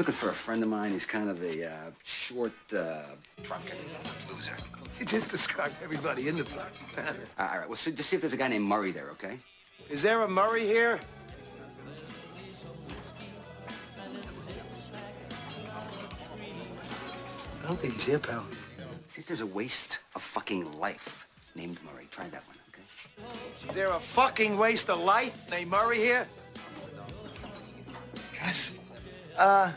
Looking for a friend of mine. He's kind of a uh, short, uh, drunken loser. He just described everybody in the place. all right, well, so just see if there's a guy named Murray there, okay? Is there a Murray here? I don't think he's here, pal. See if there's a waste of fucking life named Murray. Try that one, okay? Is there a fucking waste of life named Murray here? Yes. Uh,